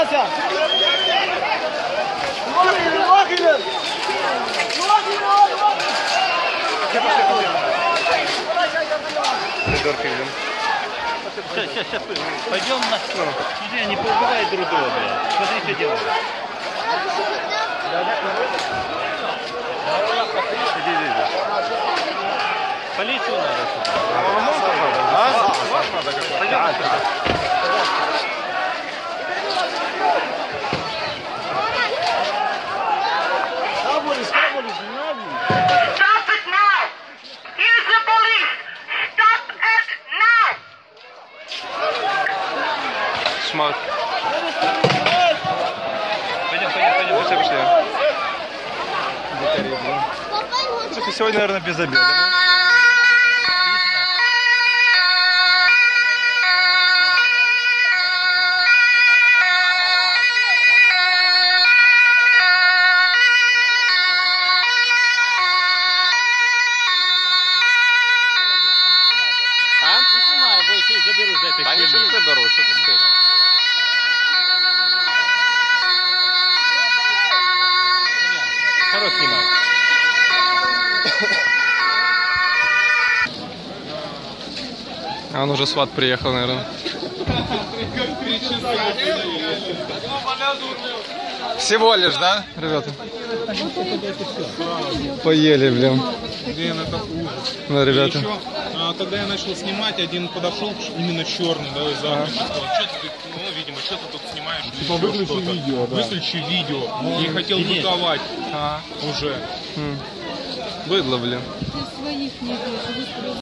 Катя! Логинер! Придурки идем. Сейчас, сейчас, сейчас. Пойдем на что? Смотри, они поубивают друг друга, блядь. Смотри, что делают. Полицию надо сюда. А, а, а, а, а, а, а, а, а, а, Шмат. Пойдем, пойдем, пойдем. Пошли, пошли. Блин. Слушай, сегодня, наверное, без обеда. Снимай. А он уже сват приехал, наверное. Всего лишь, да, ребята? Поели, блин. Блин, это ужас. Да, ребята. А, когда я начал снимать, один подошел именно черный, да, из сказал, что ты, ну, видимо, что ты тут снимаешь? Типа выключи видео, да. Выключи видео. И хотел быковать уже. Быдло, блин. Ты своих не видишь.